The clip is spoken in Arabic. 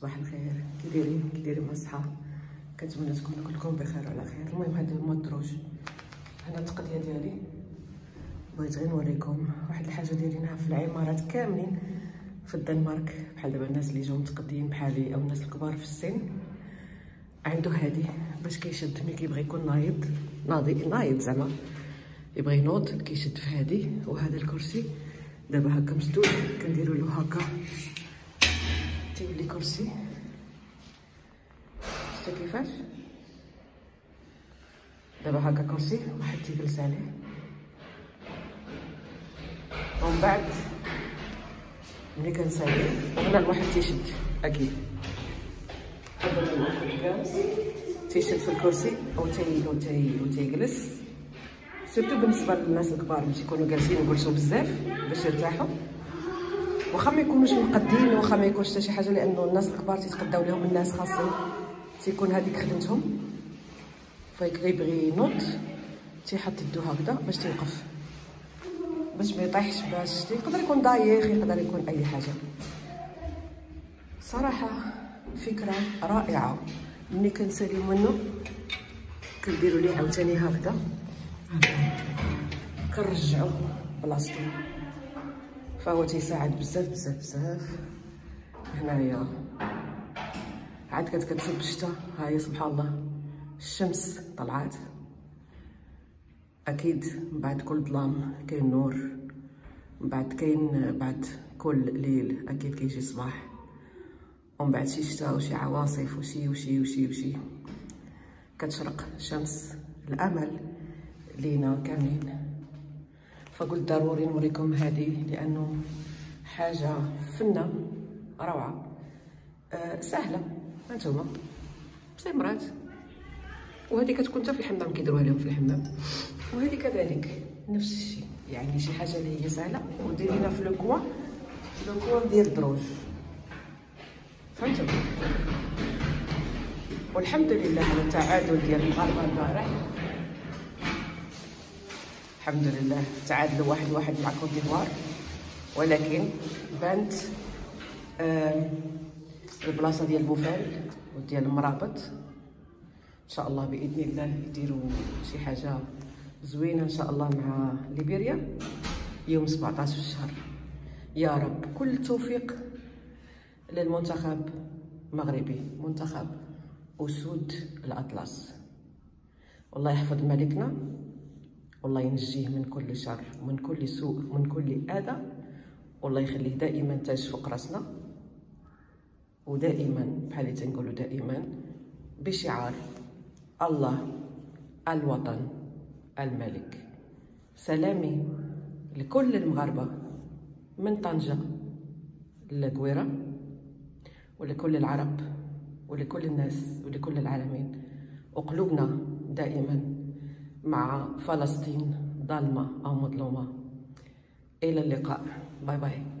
صباح الخير. كي دايرين كي دايرين مع الصحاب كنتمنى تكونوا كلكم بخير وعلى خير. المهم هذا هو الدروج. هنا التقضيه ديالي. بغيت غير نوريكم واحد الحاجة دايرينها في العمارات كاملين في الدنمارك. بحال دابا الناس اللي جاو متقدين بحالي أو الناس الكبار في السن. عنده هادي. باش كيشد ملي كيبغي يكون نايض. ناضي نايض زعما. يبغي ينوض كيشد في هادي. وهذا الكرسي. دابا هكا مسدود. كنديروا له هكا. تيولي كرسي. شفتوا كيفاش؟ دابا هكا كرسي واحد تيجلس عليه ومن بعد ملي كنسالي هنا الواحد تيشد أكيد تيشد في الكرسي أو تي أو تي أو تيجلس سيرتو بالنسبة للناس الكبار اللي تيكونوا جالسين يجلسوا بزاف باش يرتاحوا. واخا ما يكونوش مقدين واخا ما يكونش حتى شي حاجة لأنه الناس الكبار تيتقداو لهم الناس خاصين تيكون هذيك خدمتهم. فيبغي ينوض تيحط يدو هكذا باش توقف باش ما يطيحش باش يقدر يكون دايخ يقدر يكون أي حاجة. صراحة فكرة رائعة. ملي كنساليو منه كنديروا ليه عاوتاني هكذا. كنرجعو بلاصتو. فهو تيساعد بزاف بزاف بزاف. هنايا. عاد كانت كتصب الشتا هاهي سبحان الله. الشمس طلعات. أكيد بعد كل ظلام كاين نور. بعد كاين بعد كل ليل أكيد كيجي صباح. ومن بعد شي شتا وشي عواصف وشي وشي وشي وشي. كتشرق شمس الأمل لينا كاملين. فقلت ضروري نوريكم هذه لأنه حاجة فنة روعة. أه سهلة. هانتوما سمرات وهذه كتكون حتى في الحمام كيديروها لهم في الحمام. وهذه كذلك. نفس الشيء. يعني شي حاجة اللي هي سهلة. وديرينا في لو كوا لو ديال الدروج فهمتوا والحمد لله على التعادل ديال المغاربه البارح الحمد لله. تعادلوا واحد واحد مع كوت ديفوار. ولكن بانت البلاصة ديال بوفال وديال المرابط إن شاء الله بإذن الله يديروا شي حاجة زوينة إن شاء الله مع ليبيريا يوم 17 في الشهر. يا رب. كل التوفيق للمنتخب المغربي منتخب أسود الأطلس. والله يحفظ ملكنا. والله ينجيه من كل شر من كل سوء من كل آذى. والله يخليه دائما تاج فوق راسنا. ودائما بحال اللي تنقولوا دائما بشعار الله الوطن الملك. سلامي لكل المغاربة من طنجة للقويره ولكل العرب ولكل الناس ولكل العالمين. وقلوبنا دائما مع فلسطين ظالمه أو مظلومة. إلى اللقاء. باي باي.